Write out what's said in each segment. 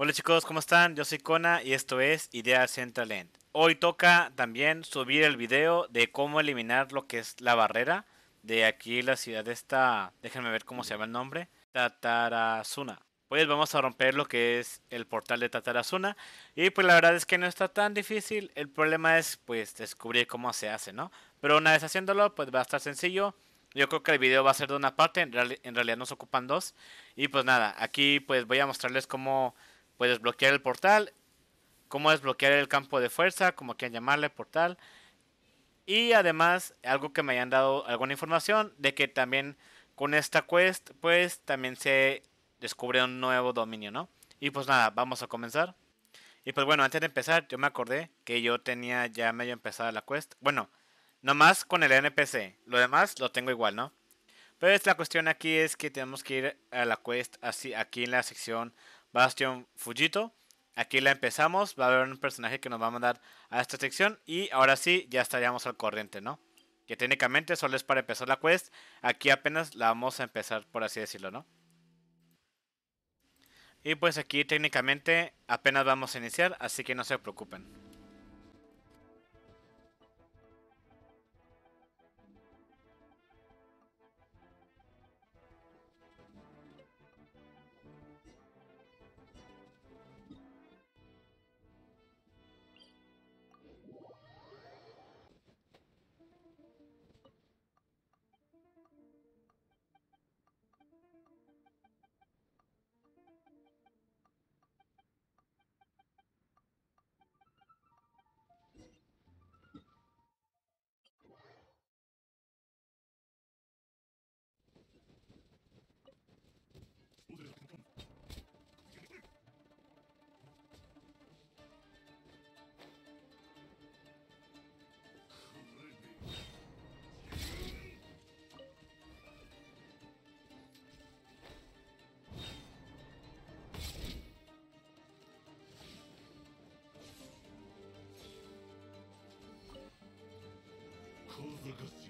Hola chicos, ¿cómo están? Yo soy Kona y esto es Idea Central End. Hoy toca también subir el video de cómo eliminar lo que es la barrera de aquí la ciudad esta, déjenme ver cómo se llama el nombre, Tatarazuna. Pues vamos a romper lo que es el portal de Tatarazuna y pues la verdad es que no está tan difícil, el problema es pues descubrir cómo se hace, ¿no? Pero una vez haciéndolo pues va a estar sencillo. Yo creo que el video va a ser de una parte, en, en realidad nos ocupan dos. Y pues nada, aquí pues voy a mostrarles cómo puedes bloquear el portal, cómo desbloquear el campo de fuerza, como quieran llamarle portal. Y además, algo que me hayan dado alguna información de que también con esta quest, pues también se descubre un nuevo dominio, ¿no? Y pues nada, vamos a comenzar. Y pues bueno, antes de empezar, yo me acordé que yo tenía ya medio empezada la quest. Bueno, nomás con el NPC. Lo demás lo tengo igual, ¿no? Pero la cuestión aquí es que tenemos que ir a la quest así aquí en la sección Bastion Fujito. Aquí la empezamos, va a haber un personaje que nos va a mandar a esta sección y ahora sí, ya estaríamos al corriente, ¿no? Que técnicamente solo es para empezar la quest, aquí apenas la vamos a empezar, por así decirlo, ¿no? Y pues aquí técnicamente apenas vamos a iniciar, así que no se preocupen. legacy.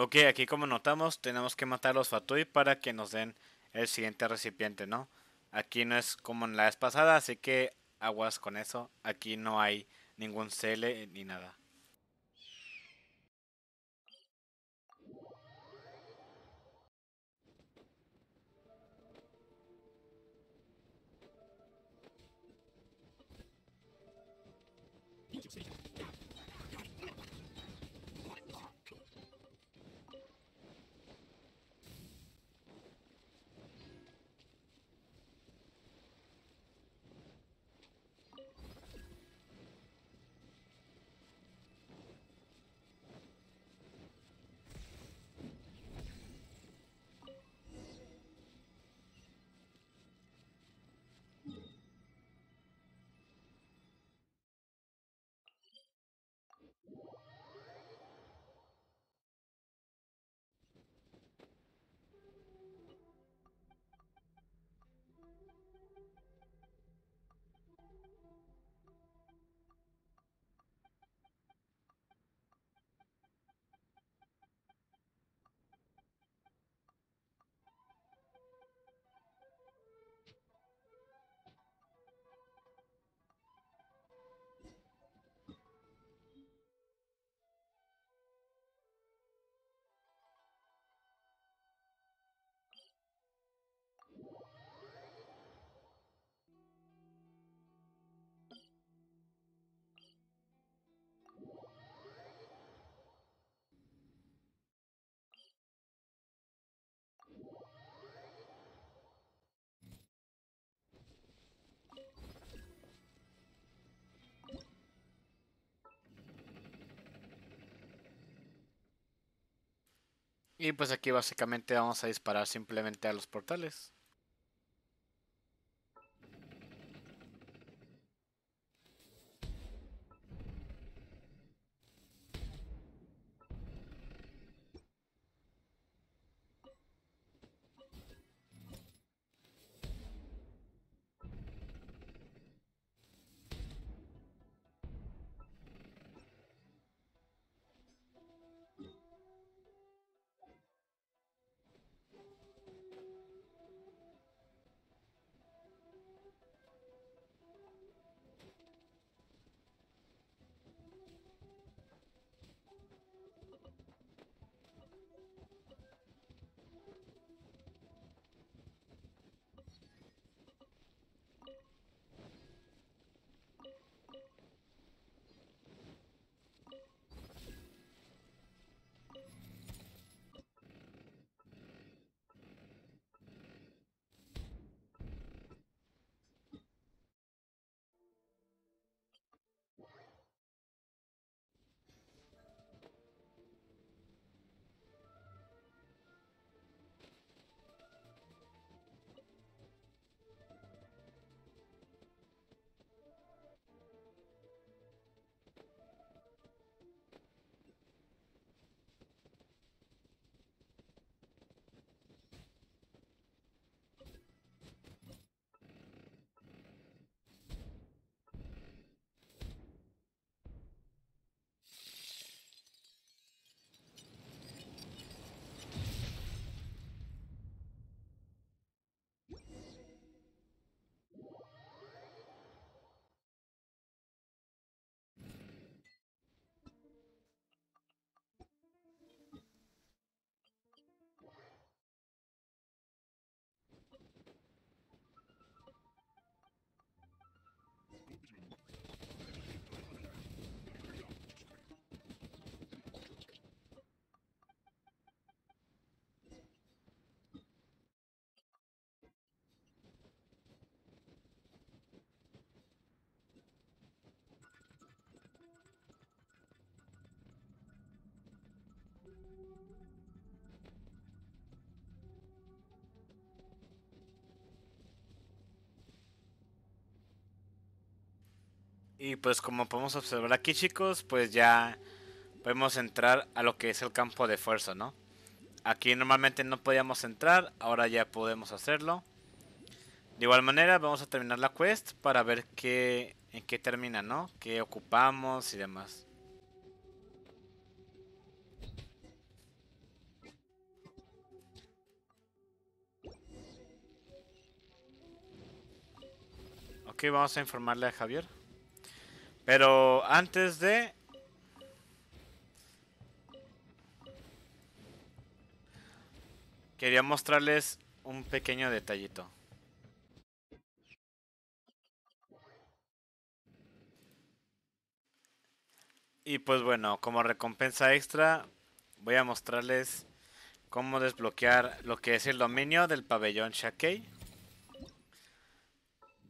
Ok, aquí como notamos, tenemos que matar a los Fatui para que nos den el siguiente recipiente, ¿no? Aquí no es como en la vez pasada, así que aguas con eso. Aquí no hay ningún CL ni nada. Y pues aquí básicamente vamos a disparar simplemente a los portales. Y pues como podemos observar aquí chicos, pues ya podemos entrar a lo que es el campo de fuerza, ¿no? Aquí normalmente no podíamos entrar, ahora ya podemos hacerlo. De igual manera vamos a terminar la quest para ver qué, en qué termina, ¿no? Qué ocupamos y demás. Ok, vamos a informarle a Javier. Pero antes de... Quería mostrarles un pequeño detallito. Y pues bueno, como recompensa extra, voy a mostrarles cómo desbloquear lo que es el dominio del pabellón Shakei.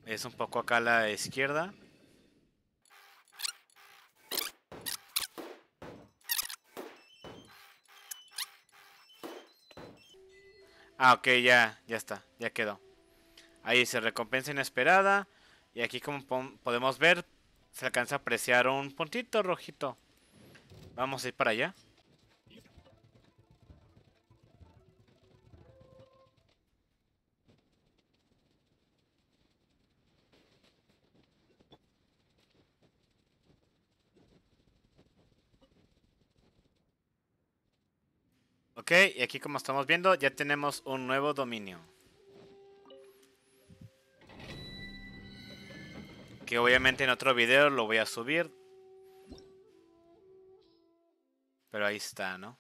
Es un poco acá a la izquierda. Ah, ok, ya, ya está, ya quedó. Ahí se recompensa inesperada. Y aquí como podemos ver, se alcanza a apreciar un puntito rojito. Vamos a ir para allá. Ok, y aquí como estamos viendo ya tenemos un nuevo dominio. Que obviamente en otro video lo voy a subir. Pero ahí está, ¿no?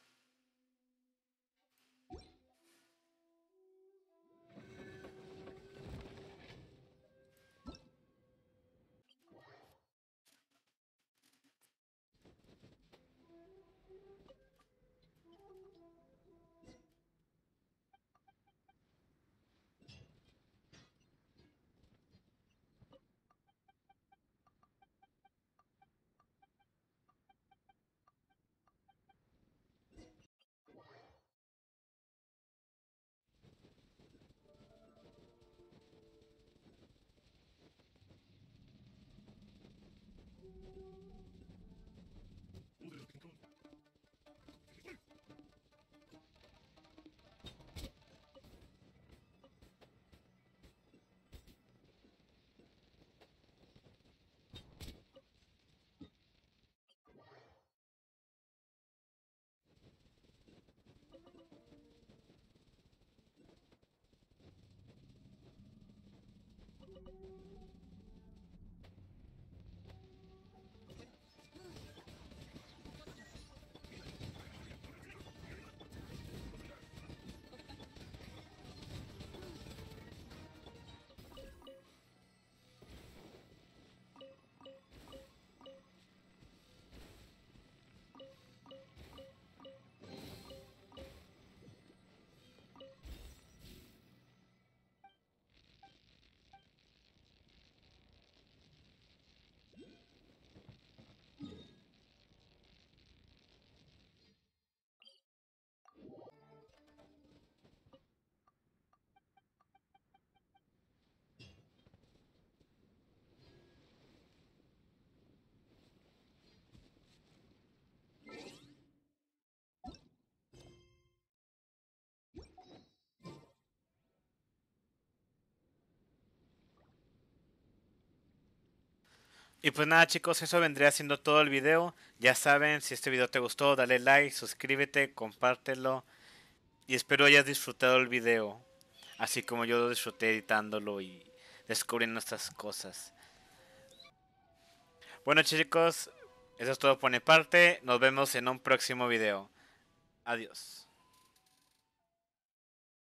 Y pues nada chicos, eso vendría siendo todo el video. Ya saben, si este video te gustó, dale like, suscríbete, compártelo. Y espero hayas disfrutado el video. Así como yo lo disfruté editándolo y descubriendo estas cosas. Bueno chicos, eso es todo por mi parte. Nos vemos en un próximo video. Adiós.